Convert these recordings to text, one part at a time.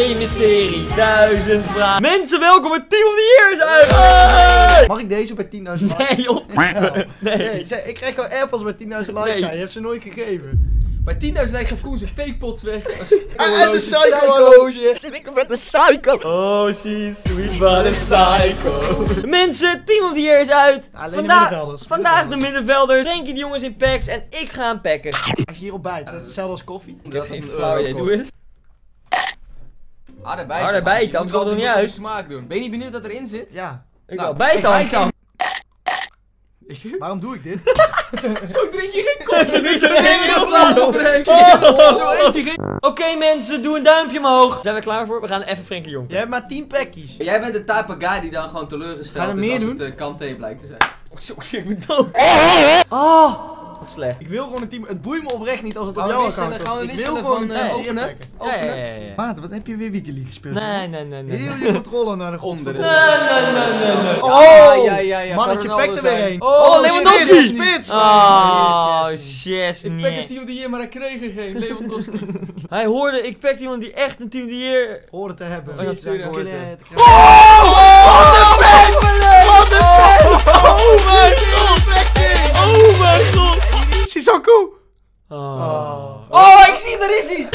Eén mysterie, duizend vragen. Mensen, welkom bij Team of the Years uit. Hey! Mag ik deze bij 10.000 likes? Nee, op. Nee. Ik krijg gewoon AirPods bij 10.000 likes Nee. zijn. Je hebt ze nooit gegeven. Bij 10.000 likes gaf Koen zijn fake pots weg. Als Hij is een psycho horloge. Ik ben een psycho. Oh, she's sweet but a psycho. Mensen, Team of the Year is uit. Alleen de Vandaag, middenvelders. vandaag de middenvelders. Frenkie de jongens in packs en ik ga hem packen. Als je hierop bijt, dat is hetzelfde als koffie. Ik heb Dat geen het een flauw idee. Doe eens. Harder bij. Harder bijten, Je anders komt het niet uit. smaak doen. Ben je niet benieuwd wat erin zit? Ja. Ik Nou, wel. Bijt dan. bijt dan. Waarom doe ik dit? Zo drink je geen. Oh. Zo eet je geen... Oké mensen, doe een duimpje omhoog. Zijn we klaar voor? We gaan even Frenkie Jong. Jij hebt maar 10 packies. Jij bent de type guy die dan gewoon teleurgesteld is als doen? het uh, kanté blijkt te zijn. Zo, ik ben dood. Oh, wat slecht. Ik wil gewoon een team. Het boeit me oprecht niet als het op jouw wisselen, account is. gaan we wisselen van, een eh, openen? Openen? Maat, wat heb je weer Wikileaks gespeeld? Nee, nee, nee, nee. Heel je controle naar de grond. Onder van de- de- Nee, nee, nee, nee, nee. Oh, Ja, ja, ja. Mannetje, Ronaldo er weer een. Oh, Lewandowski! Spits, spits. Oh, yes, Ik pek een team the year, maar ik kreeg er geen. Lewandowski. Hij hoorde, ik pakte iemand die echt een team die hier... Hoorde te hebben. Oh, killen, te- te krijgen. Oh mijn god! Oh mijn god! Oh. Oh. Oh, ik zie, daar is hij!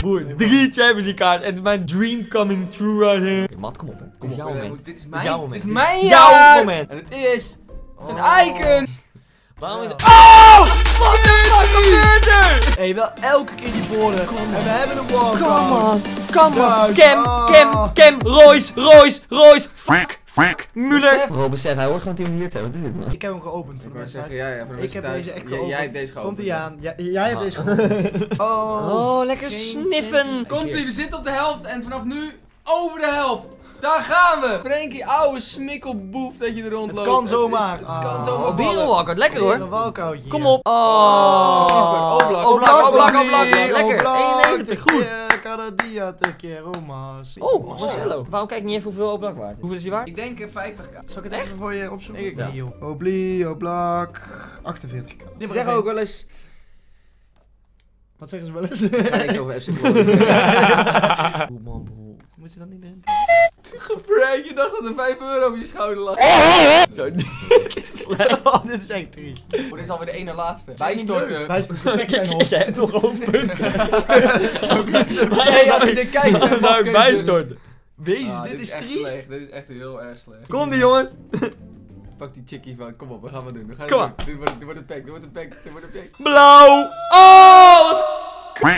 Boer, drie Champions League kaarten en mijn dream coming true right here. Oké, Matt, kom op hè. Kom op. Jouw Jouw moment. moment. Dit is is jouw mijn, moment. dit is mijn Jouw moment. En het is een Oh. icon. Waarom is het... Oh! Wat gebeurt er? Hey, wel elke keer die borden. En we hebben een walkout. Come on, come on. Cam. Cam, Cam, Royce, Royce, Royce. Fuck, fuck. Müller. Besef. Bro, besef, hij hoort gewoon team hier te hebben. Wat is dit man? Ik heb hem geopend voor Ik wou zeggen, ja, ja, voor de Ik heb deze echt Jij- geopend. Jij hebt deze geopend. Komt hij aan? Ja, jij hebt Ah. deze geopend. Oh. Oh, lekker sniffen. Champions Komt ie, we zitten op de helft en vanaf nu over de helft. Daar gaan we. Frenkie, ouwe smikkelboef dat je er rondloopt. Het kan zomaar. Het Ah. kan zomaar Oh. Lekker hoor. Kom op. Oh. Oblak. Oblak, Oblak, Oblak. Lekker. 91, goed. Te Cada dia te quiero más. Oh, Marcelo. Waarom kijk ik niet even hoeveel Oblak waard? Hoeveel is hij waard? Ik denk eh, 50k. Zal ik het even voor je opzoeken? Ik- ja. Nee, joh. Obli, Oblak, 48k. Ze zeggen ook wel eens... Wat zeggen ze wel eens? Ik ga niks over FC Groningen man, bro. Moet je dat niet doen? Gebruik, je dacht dat er 5 euro op je schouder lag. Zo dik is slecht. Oh, dit is echt triest. Oh, dit is alweer de ene laatste. Bijstorten. Bijstorten. Ik zijn Jij hebt nog gewoon punten. Hey, als je dit kijkt, dan Dan zou ik bijstorten. Wees, Ah, dit is echt triest. slecht. Dit is echt heel erg slecht. Komt ie jongens. Pak die chickie van, kom op, we gaan het doen. We gaan Kom doen. Dit wordt, dit wordt een pack, dit wordt een pack, dit wordt een pack. Blauw. Oh, wat.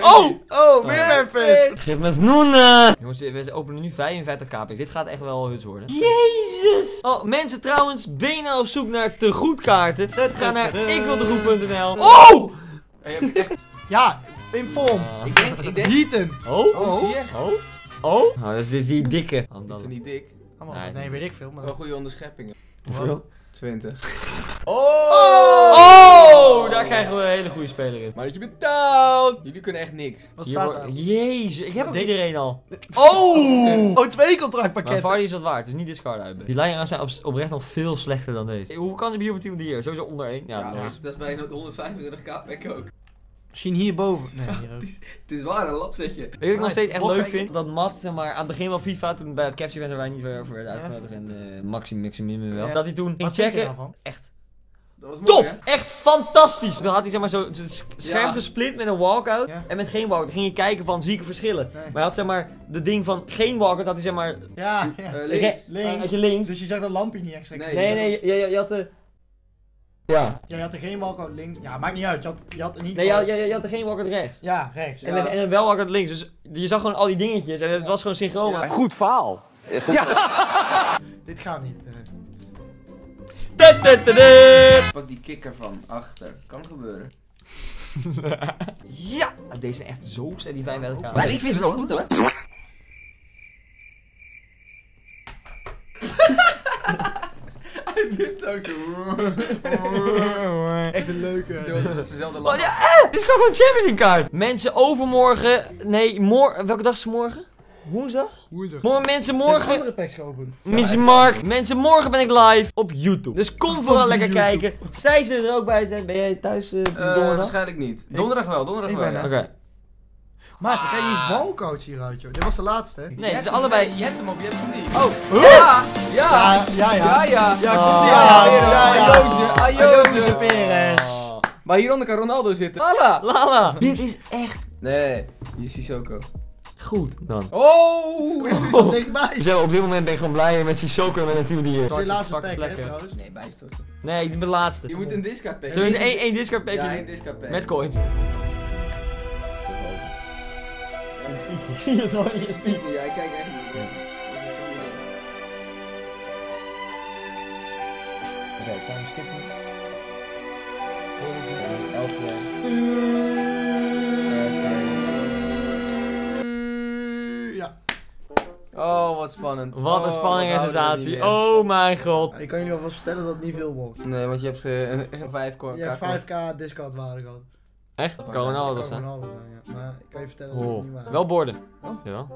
Oh. Oh, weer Memphis. Geef me eens noenen. Jongens, we openen nu 55 kp's. Dit gaat echt wel huts worden. Jezus. Oh, mensen trouwens, ben je nou op zoek naar tegoedkaarten? Ga naar ikwildegoed.nl. Oh. Hebt echt, Ja, in vorm. ik denk, ik denk... Heaten. Oh. Oh, zie je? Oh. Oh. Nou, dat is dit die dikke. Oh, Is niet dik? Allemaal, Nee. nee, weet ik veel. Maar Wel goede onderscheppingen. Hoeveel? 20. Oh, daar krijgen we een hele goede speler in. Maar dat je betaalt! Jullie kunnen echt niks. wat Hier staat daar? Jezus, ik heb ook iedereen al. Oh! Oh, twee Maar contractpakketten. Vardy is wat waard, dus niet discard uit. Die lijnen zijn op, oprecht nog veel slechter dan deze. Hoeveel kan ze bij op team hier? Sowieso onder 1. Ja, Ja, nee. maar dat is bij een 125k pack ook. Misschien hierboven. Nee, hier ook. Het is waar, een lapsetje. Weet je wat ik nog steeds echt leuk vind? Dat Matt, zeg maar, aan het begin van FIFA, toen bij het capture event waar wij niet voor voor werden uitgenodigd en eh Maxim, Maximum wel. Ja. Dat hij toen ging checken. daarvan? Echt Dat was mooi, top! Echt fantastisch! Dan had hij zeg maar zo zijn sk- scherm Ja. gesplit met een walkout Ja. en met geen walkout. Dan ging je kijken van zieke verschillen. Nee. Maar hij had zeg maar, de ding van geen walkout had hij zeg maar, Ja, ja. hè? Eh, re- links. links. had je links. Dus je zag dat lampje niet extra. Nee. nee, nee, je, je, je had de... Ja. Ja, je had er geen walkout links. Ja, maakt niet uit. Je had, je had ieder Nee, je, had- je, je had er geen walkout rechts. Ja, rechts. En, Ja. wel walkout links. Dus je zag gewoon al die dingetjes en het was gewoon synchroon. Ja. Goed verhaal. Dit gaat niet. Pak die kikker van achter. Kan gebeuren. Ja! Deze zijn echt zo sterk, die 55k. Maar ik vind ze wel goed hoor. Hij doet ook zo. Echt een leuke. Dat is dezelfde Oh, ja, eh, dit is gewoon een Champions League kaart. Mensen, overmorgen. Nee, morgen. Welke dag is het morgen? Woensdag? Hoe is het? Morgen, mensen, Morgen. morgen. andere packs geopend. Miss Mark. Mensen, morgen ben ik live op YouTube. Dus kom vooral Op lekker YouTube. kijken. Zij zullen er ook bij zijn. Ben jij thuis, eh Eh, donderdag? waarschijnlijk niet. Donderdag wel, donderdag Ik wel. Oké. Maat, ik ga je eens balcoach hieruit, joh. Dit was de laatste, hè? Nee, Je het hebt is allebei... Je hebt hem of je hebt hem niet. Oh, Ja, ja, Ja, ja, ja. ja, ja. Ja, Oh. komt Ja, ja, weer, ja, ja. Ayoze, Perez. Maar hieronder kan Ronaldo zitten. Lala. Lala, dit is echt Nee, is Sissoko goed dan. Oh, dit is dichtbij. Dus oh. ja, op dit moment ben ik gewoon blij met die Shocker met een team die hier. Dat is laatste pack, plekken. hè, trouwens? Nee, bijstorten. Nee, ik ben de laatste. Je moet een discard pack. Zullen we één, één discard pack? Ja, een discard pack. Met coins. Ik zie het al in je spiegel. Ja, ik kijk echt niet. Oké, time skippen. 11 wat spannend. Wat een Oh, spanning en sensatie. Oh mijn god. Ik kan jullie alvast vertellen dat het niet veel wordt. Nee, want je hebt eh, een, een 5 coin. Je hebt 5k discount waarde gehad. Echt? Dat Kan Ronaldo zijn? Ja. Maar ik kan je vertellen dat het Oh. niet waar. Wel borden. Oh. Ja.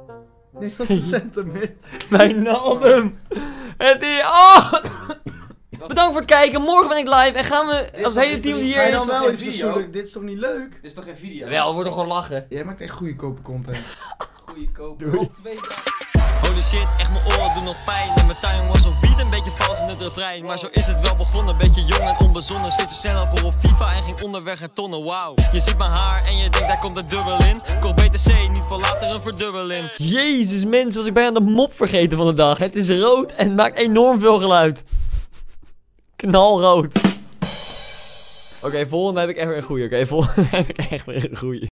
Nee, dat is een sentiment. Mijn album. Het is... Oh! Bedankt voor het kijken. Morgen ben ik live en gaan we is als hele team hier is... wel iets video? verzoeken? Dit is toch niet leuk? Dit is toch geen video? Wel, we worden gewoon lachen. Jij maakt echt goede kopen content. Goeie koop. Doei. Op twee dagen. Holy shit, echt mijn oren doen nog pijn En mijn tuin was of beat een beetje vals in het refrein Maar zo is het wel begonnen, beetje jong en onbezonnen Switchte sneller voor op FIFA en ging onderweg naar tonnen, wauw Je ziet mijn haar en je denkt daar komt het dubbel in Kocht BTC, niet voor later een verdubbeling Jezus mensen, was ik bijna de mop vergeten van de dag. Het is rood en maakt enorm veel geluid. Knalrood. Oké, volgende heb ik echt weer een goeie. Oké, volgende heb ik echt weer een goeie.